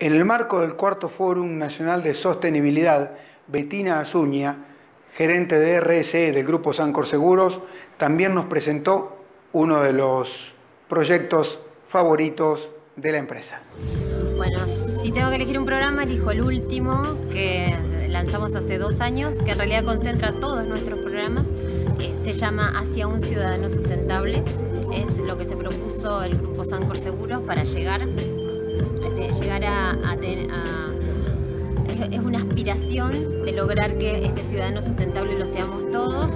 En el marco del cuarto Fórum Nacional de Sostenibilidad, Betina Azuña, gerente de RSE del Grupo Sancor Seguros, también nos presentó uno de los proyectos favoritos de la empresa. Bueno, si tengo que elegir un programa, elijo el último que lanzamos hace dos años, que en realidad concentra todos nuestros programas. Eh, se llama Hacia un ciudadano sustentable. Es lo que se propuso el Grupo Sancor Seguros para llegar, llegar a, es, una aspiración de lograr que este ciudadano sustentable lo seamos todos,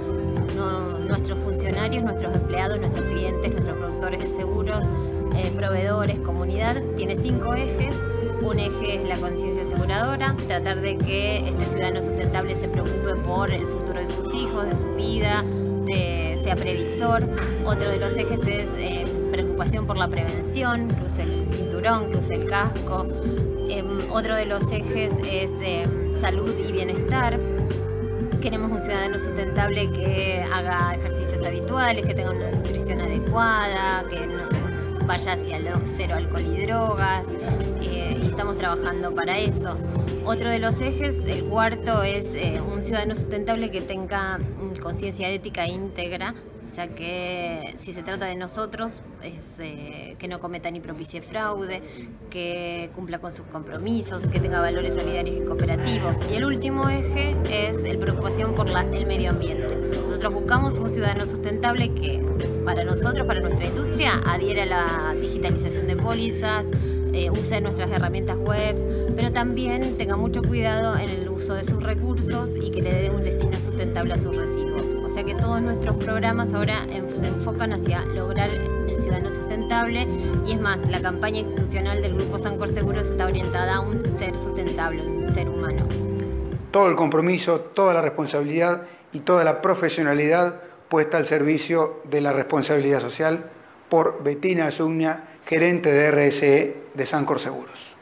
nuestros funcionarios, nuestros empleados, nuestros clientes, nuestros productores de seguros, eh, proveedores, comunidad. Tiene cinco ejes un eje es la conciencia aseguradora, tratar de que este ciudadano sustentable se preocupe por el futuro de sus hijos, de su vida, sea previsor. Otro de los ejes es eh, preocupación por la prevención, que use el cinturón, que use el casco. Em, otro de los ejes es em, salud y bienestar. Queremos un ciudadano sustentable que haga ejercicios habituales, que tenga una nutrición adecuada, que vaya hacia los cero alcohol y drogas, estamos trabajando para eso. Otro de los ejes, el cuarto, es eh, un ciudadano sustentable que tenga mm, conciencia ética íntegra, o sea que si se trata de nosotros, es eh, que no cometa ni propicie fraude, que cumpla con sus compromisos, que tenga valores solidarios y cooperativos. Y el último eje es la preocupación por el medio ambiente. Nosotros buscamos un ciudadano sustentable que para nosotros, para nuestra industria, adhiera a la digitalización de pólizas, eh, use nuestras herramientas web, pero también tenga mucho cuidado en el uso de sus recursos y que le dé un destino sustentable a sus residuos. O sea que todos nuestros programas ahora se enfocan hacia lograr el ciudadano sustentable y es más, la campaña institucional del Grupo Sancor Seguros está orientada a un ser sustentable, un ser humano. Todo el compromiso, toda la responsabilidad y toda la profesionalidad puesta al servicio de la responsabilidad social por Betina Azugna, gerente de RSE de Sancor Seguros.